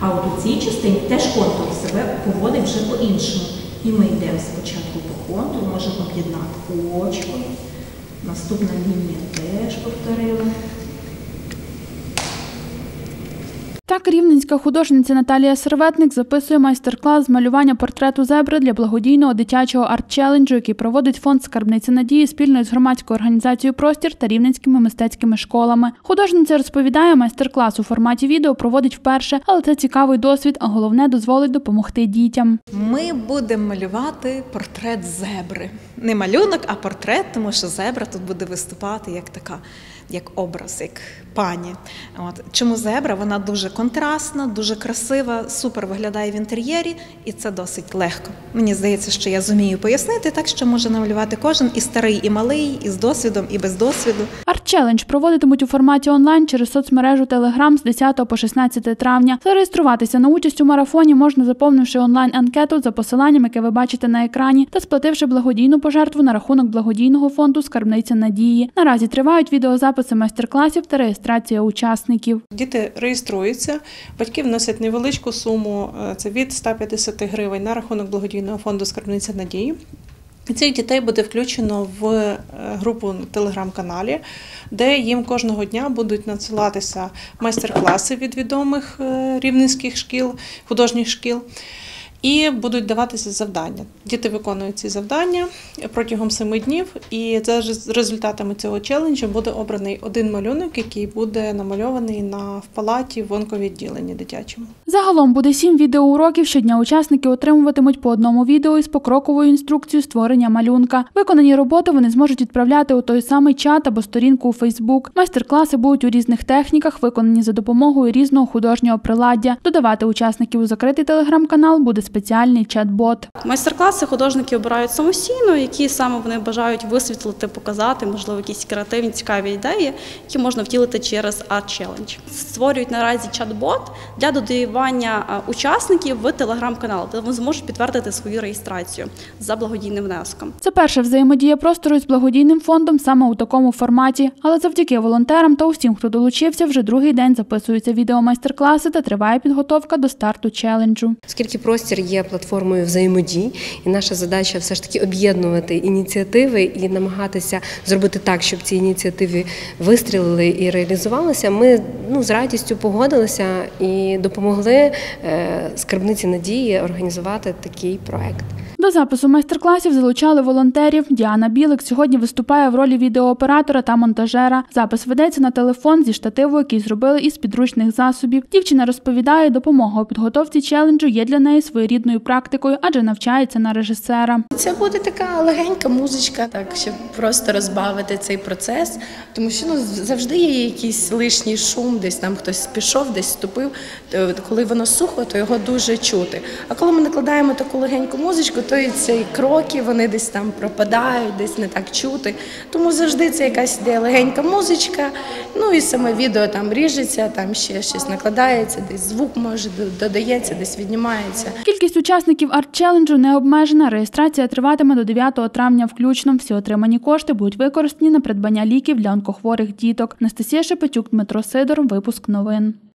А от у цій частині теж контур себе поводить вже по-іншому. І ми йдемо спочатку по контуру, можемо об'єднати очко. Наступна лінія теж повторила. Так, рівненська художниця Наталія Серветник записує майстер-клас з малювання портрету зебри для благодійного дитячого арт-челенджу, який проводить фонд Скарбниця надії спільно з громадською організацією Простір та рівненськими мистецькими школами. Художниця розповідає, майстер-клас у форматі відео проводить вперше, але це цікавий досвід, а головне дозволить допомогти дітям. Ми будемо малювати портрет зебри. Не малюнок, а портрет, тому що зебра тут буде виступати як така, як образ, як пані. От. Чому зебра? Вона дуже контрастна, дуже красива, супер виглядає в інтер'єрі, і це досить легко. Мені здається, що я зумію пояснити, так що може намалювати кожен і старий, і малий, і з досвідом, і без досвіду. Арт-челендж проводитимуть у форматі онлайн через соцмережу Telegram з 10 по 16 травня. Зареєструватися на участь у марафоні можна, заповнивши онлайн-анкету за посиланням, яке ви бачите на екрані, та сплативши благодійну пожертву на рахунок благодійного фонду Скарбниця надії. Наразі тривають відеозаписи майстер-класів та реєстрація учасників. Діти реєструються, батьки вносять невеличку суму, е, це від 150 гривень на рахунок благодійного фонду Скарбниця надії. Цих дітей буде включено в е, групу телеграм-каналі, де їм кожного дня будуть надсилатися майстер-класи від відомих е, рівненських шкіл, художніх шкіл. І будуть даватися завдання. Діти виконують ці завдання протягом семи днів, і за рез- результатами цього челенджу буде обраний один малюнок, який буде намальований на в палаті в онковідділенні дитячому. Загалом буде сім відеоуроків. Щодня учасники отримуватимуть по одному відео із покроковою інструкцією створення малюнка. Виконані роботи вони зможуть відправляти у той самий чат або сторінку у Фейсбук. Майстер-класи будуть у різних техніках, виконані за допомогою різного художнього приладдя. Додавати учасників у закритий телеграм-канал буде спеціальний чат-бот. Майстер-класи художники обирають самостійно, які саме вони бажають висвітлити, показати, можливо, якісь креативні цікаві ідеї, які можна втілити через Art Challenge. Створюють наразі чат-бот для додавання учасників в телеграм-канал, де вони зможуть підтвердити свою реєстрацію за благодійним внеском. Це перша взаємодія простору з благодійним фондом саме у такому форматі. Але завдяки волонтерам та усім, хто долучився, вже другий день записуються відеомайстер-класи та триває підготовка до старту челенджу. Оскільки простір є платформою взаємодій, і наша задача все ж таки об'єднувати ініціативи і намагатися зробити так, щоб ці ініціативи вистрілили і реалізувалися. Ми ну з радістю погодилися і допомогли е, скарбниці надії організувати такий проект. Запису майстер-класів залучали волонтерів. Діана Білик сьогодні виступає в ролі відеооператора та монтажера. Запис ведеться на телефон зі штативу, який зробили із підручних засобів. Дівчина розповідає, допомога у підготовці челенджу є для неї своєрідною практикою, адже навчається на режисера. Це буде така легенька музичка, так щоб просто розбавити цей процес. Тому що ну завжди є якийсь лишній шум, десь там хтось пішов, десь ступив. Коли воно сухо, то його дуже чути. А коли ми накладаємо таку легеньку музичку, то і кроки вони десь там пропадають, десь не так чути. Тому завжди це якась іде легенька музичка. Ну і саме відео там ріжеться, там ще щось накладається, десь звук може додається, десь віднімається. Кількість учасників арт-челенджу не обмежена. Реєстрація триватиме до 9 травня включно. Всі отримані кошти будуть використані на придбання ліків для онкохворих діток. Анастасія Шепетюк, Дмитро Сидор. Випуск новин.